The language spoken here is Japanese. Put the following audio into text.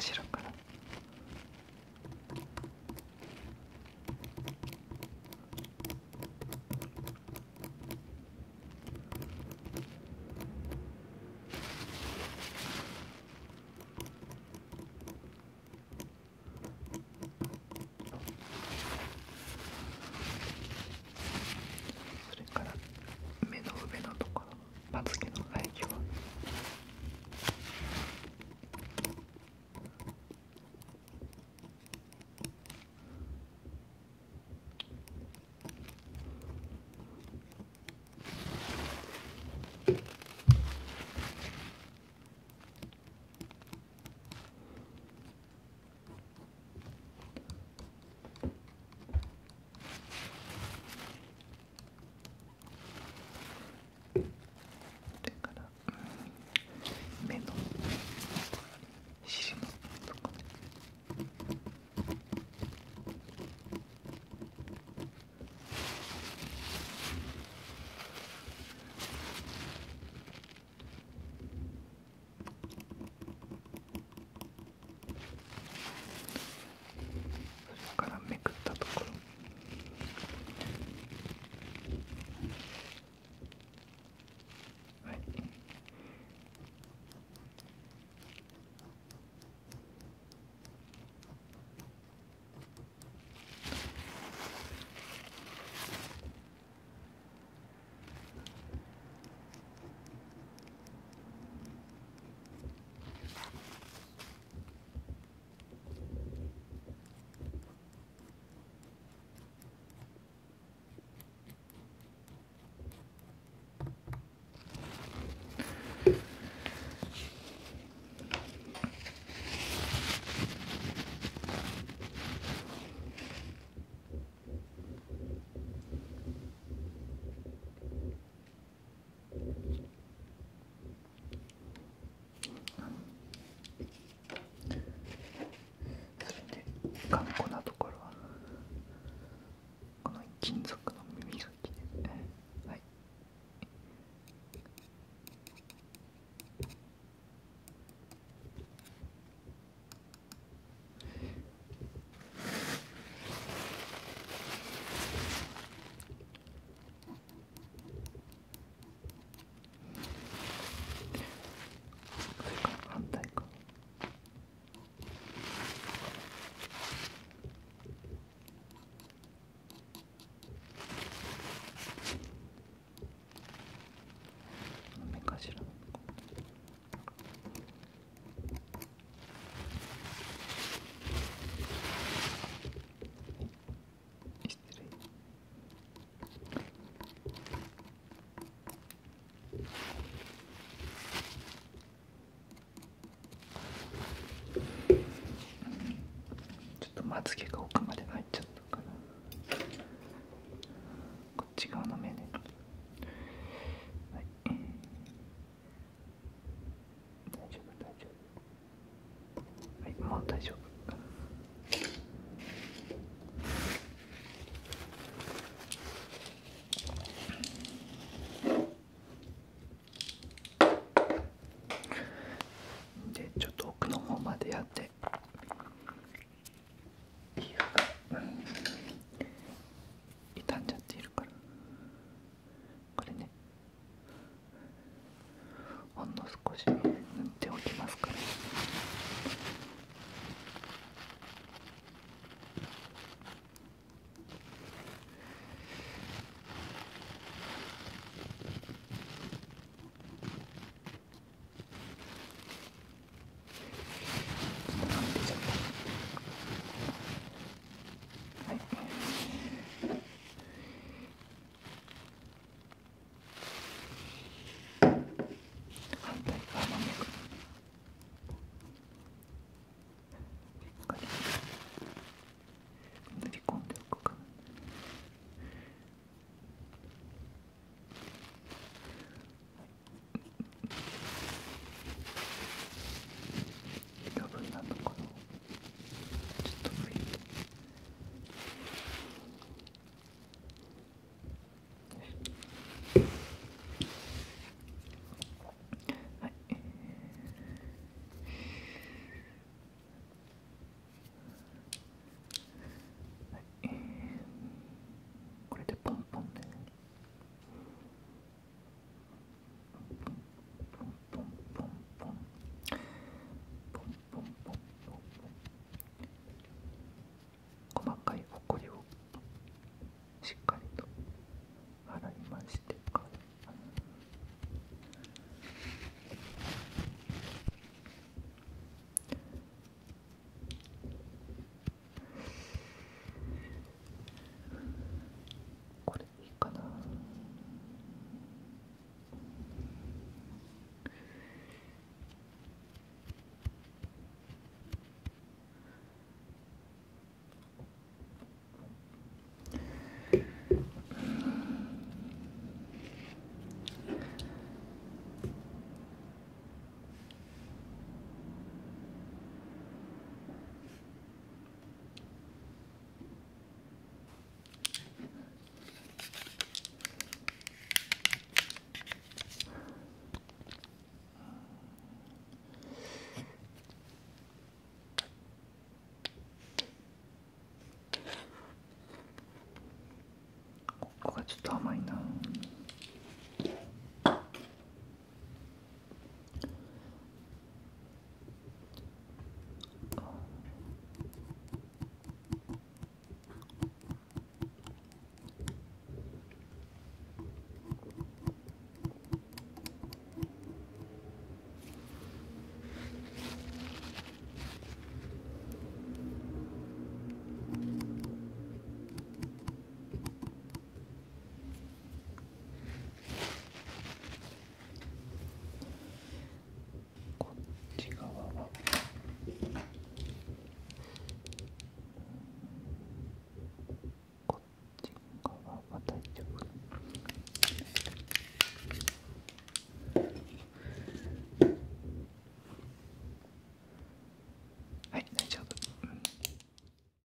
싫은가? かっこまつげ